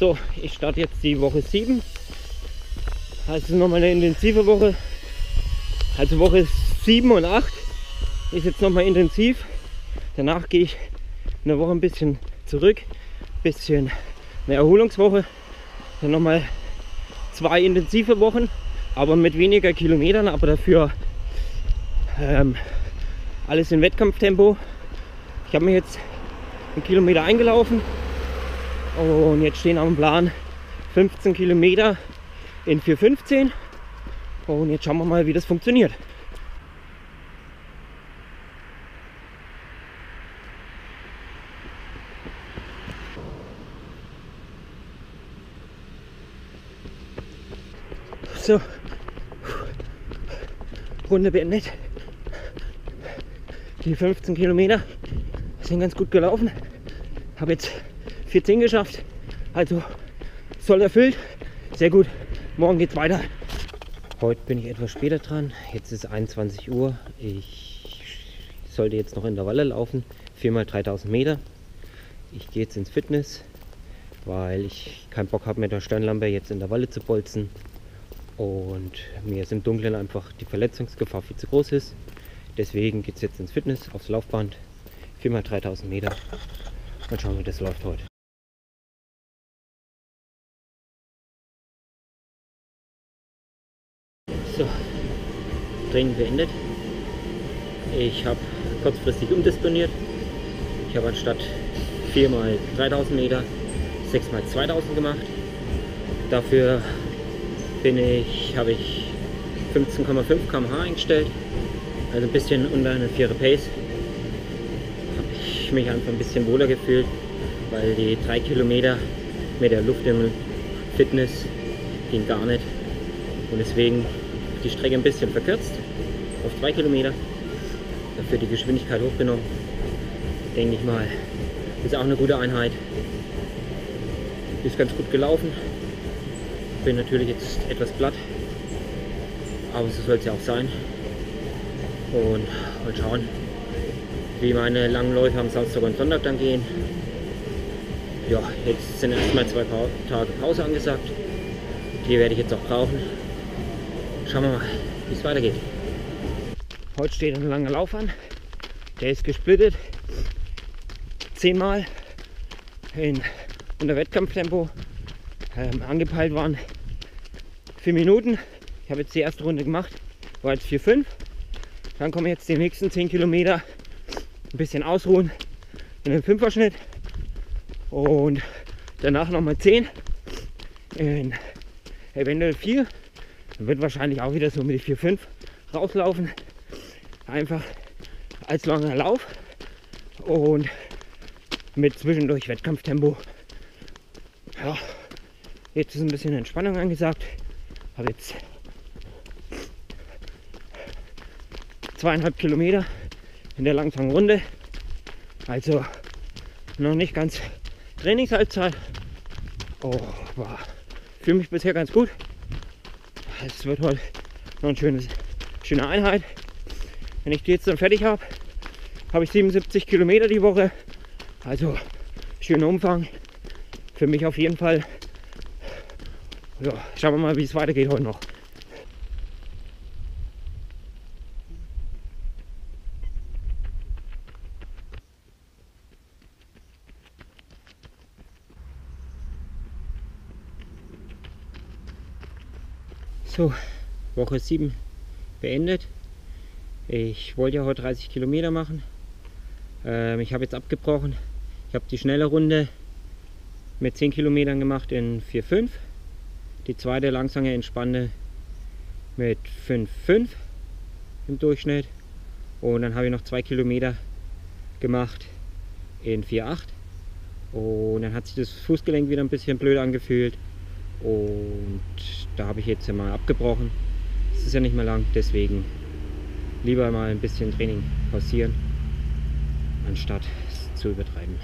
So, ich starte jetzt die Woche 7. Also nochmal eine intensive Woche. Also Woche 7 und 8 ist jetzt nochmal intensiv. Danach gehe ich eine Woche ein bisschen zurück. Bisschen eine Erholungswoche. Dann nochmal zwei intensive Wochen, aber mit weniger Kilometern, aber dafür ähm, alles in Wettkampftempo. Ich habe mir jetzt einen Kilometer eingelaufen und jetzt stehen am Plan 15 Kilometer in 4,15 und jetzt schauen wir mal, wie das funktioniert. So, Runde beendet. Die 15 Kilometer sind ganz gut gelaufen. Habe jetzt 14 geschafft. Also soll erfüllt. Sehr gut. Morgen geht's weiter. Heute bin ich etwas später dran. Jetzt ist 21 Uhr. Ich sollte jetzt noch in der Walle laufen. 4 mal 3000 Meter. Ich gehe jetzt ins Fitness, weil ich keinen Bock habe mit der Sternlampe jetzt in der Walle zu bolzen. Und mir ist im Dunkeln einfach die Verletzungsgefahr viel zu groß ist. Deswegen geht es jetzt ins Fitness, aufs Laufband. 4 mal 3000 Meter. Mal schauen, wie das läuft heute. So, Training beendet. Ich habe kurzfristig umdisponiert. Ich habe anstatt 4 mal 3000 Meter 6 mal 2000 gemacht. Dafür bin ich, habe ich 15,5 km/h eingestellt. Also ein bisschen unter eine 4 Pace. Habe ich mich einfach ein bisschen wohler gefühlt, weil die 3 Kilometer mit der Luft im Fitness ging gar nicht. Und deswegen die Strecke ein bisschen verkürzt auf 2 Kilometer. Dafür die Geschwindigkeit hochgenommen. Denke ich mal, ist auch eine gute Einheit. Ist ganz gut gelaufen. Bin natürlich jetzt etwas platt, aber so soll es ja auch sein. Und mal schauen, wie meine langen Läufe am Samstag und Sonntag dann gehen. Ja, jetzt sind erstmal zwei Tage Pause angesagt. Die werde ich jetzt auch brauchen. Schauen wir mal, wie es weitergeht. Heute steht ein langer Lauf an. Der ist gesplittet. Zehnmal in unter Wettkampftempo ähm, angepeilt waren 4 Minuten. Ich habe jetzt die erste Runde gemacht, war jetzt 4,5. Dann kommen jetzt die nächsten 10 Kilometer ein bisschen ausruhen in den Fünferschnitt und danach nochmal 10 in eventuell 4. Wird wahrscheinlich auch wieder so mit 4,5 rauslaufen. Einfach als langer Lauf und mit zwischendurch Wettkampftempo. Ja, jetzt ist ein bisschen Entspannung angesagt. Habe jetzt zweieinhalb Kilometer in der langsamen Runde. Also noch nicht ganz Trainingshalbzeit. Oh. Fühle mich bisher ganz gut. Es wird heute noch eine schöne, schöne Einheit. Wenn ich die jetzt dann fertig habe, habe ich 77 Kilometer die Woche. Also schöner Umfang. Für mich auf jeden Fall. Ja, schauen wir mal, wie es weitergeht heute noch. So, Woche 7 beendet. Ich wollte ja heute 30 Kilometer machen. Ähm, ich habe jetzt abgebrochen. Ich habe die schnelle Runde mit 10 Kilometern gemacht in 4,5. Die zweite langsame entspannte mit 5,5 im Durchschnitt. Und dann habe ich noch 2 Kilometer gemacht in 4,8. Und dann hat sich das Fußgelenk wieder ein bisschen blöd angefühlt. Und da habe ich jetzt mal abgebrochen. Es ist ja nicht mehr lang, deswegen lieber mal ein bisschen Training pausieren, anstatt es zu übertreiben.